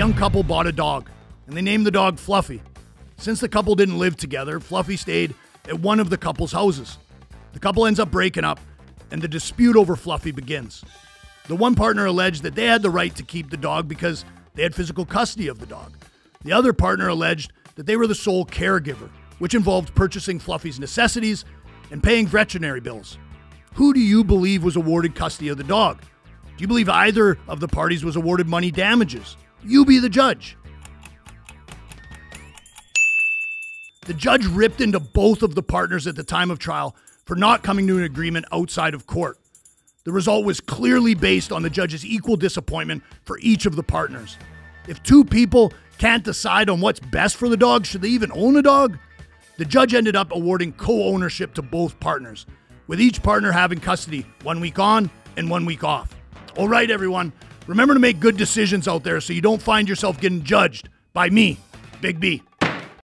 young couple bought a dog, and they named the dog Fluffy. Since the couple didn't live together, Fluffy stayed at one of the couple's houses. The couple ends up breaking up, and the dispute over Fluffy begins. The one partner alleged that they had the right to keep the dog because they had physical custody of the dog. The other partner alleged that they were the sole caregiver, which involved purchasing Fluffy's necessities and paying veterinary bills. Who do you believe was awarded custody of the dog? Do you believe either of the parties was awarded money damages? You be the judge. The judge ripped into both of the partners at the time of trial for not coming to an agreement outside of court. The result was clearly based on the judge's equal disappointment for each of the partners. If two people can't decide on what's best for the dog, should they even own a dog? The judge ended up awarding co ownership to both partners, with each partner having custody one week on and one week off. All right, everyone, remember to make good decisions out there so you don't find yourself getting judged by me, Big B.